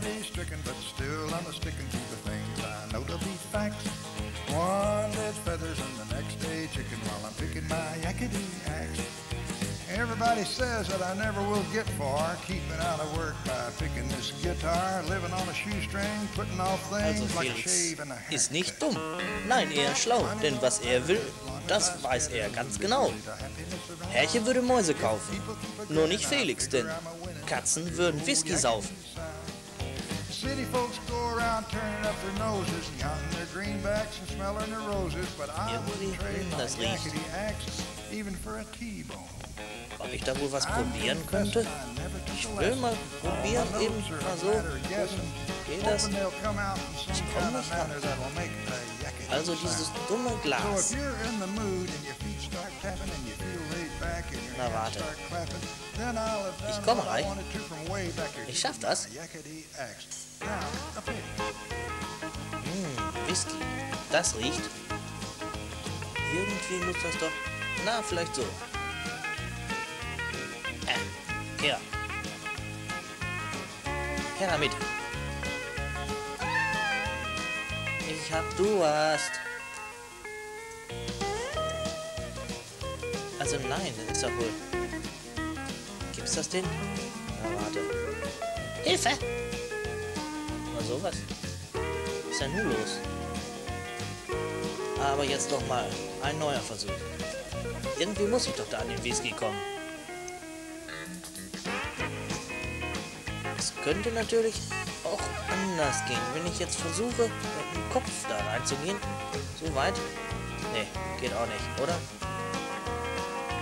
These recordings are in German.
poverty stricken, but still I'm a sticking to the things I know to be facts. One day's feathers and the next day chicken while I'm picking my yakety axe. Everybody says that I never will get far, keeping out of work by picking this guitar, living on a shoestring, putting off Also things like a shave and a haircut. ist nicht dumm. Nein, eher schlau. Denn was er will, das weiß er ganz genau. Herrchen würde Mäuse kaufen. Nur nicht Felix, denn Katzen würden Whisky saufen. City folks go around turning up their noses and counting their greenbacks and smelling their roses, but I wouldn't trade my yakety axe even for a T-bone. Ob ich da wohl was probieren könnte? Ich will mal probieren, eben mal so. Geht das? Ich komm nicht ran. Also dieses dumme Glas. Na, warte. Ich komme rein. Ich schaff das. Hm, Whisky. Das riecht. Irgendwie muss das doch. Na, vielleicht so. Äh, her. Her damit. Ich hab Durst. Also nein, das ist doch wohl. Gibt's das denn? Na warte. Hilfe! Na sowas. Was ist denn nun los? Aber jetzt noch mal ein neuer Versuch. Irgendwie muss ich doch da an den Whisky kommen. Es könnte natürlich auch anders gehen. Wenn ich jetzt versuche, mit dem Kopf da reinzugehen, so weit. Nee, geht auch nicht, oder?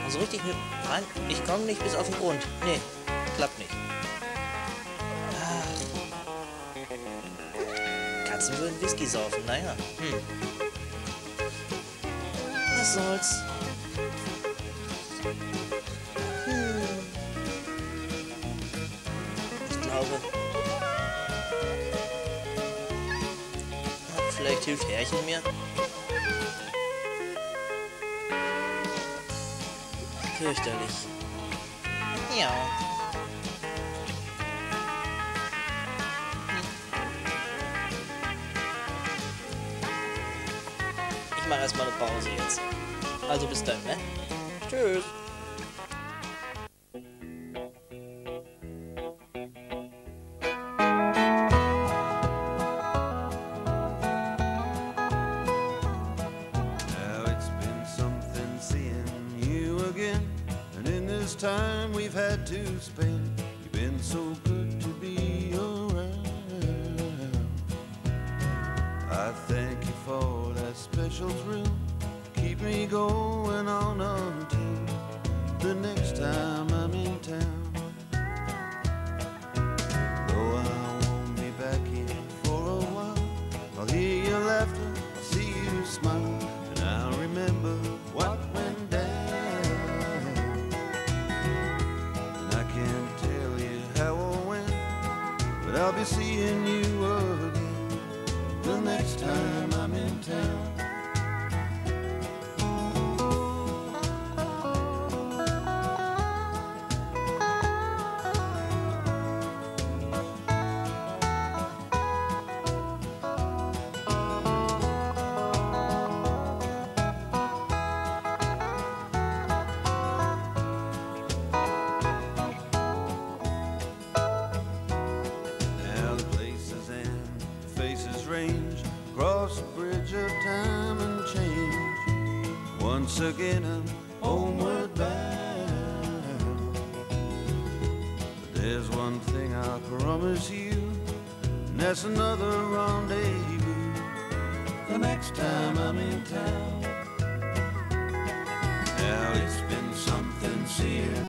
Also richtig mit rein. Ich komme nicht bis auf den Grund. Nee, klappt nicht. Ah. Katzen würden Whisky saufen, naja. Hm. Was soll's? Hm. Ich glaube. Ah, Vielleicht hilft Herrchen mir. Fürchterlich. Ja. Ich mache erstmal eine Pause jetzt. Also bis dann, ne? Tschüss. Time we've had to spend, you've been so good to be around. I thank you for that special thrill, keep me going on I'll be seeing you Once again I'm homeward bound. But there's one thing I promise you, and that's another rendezvous. The next time I'm in town. Now it's been something seeing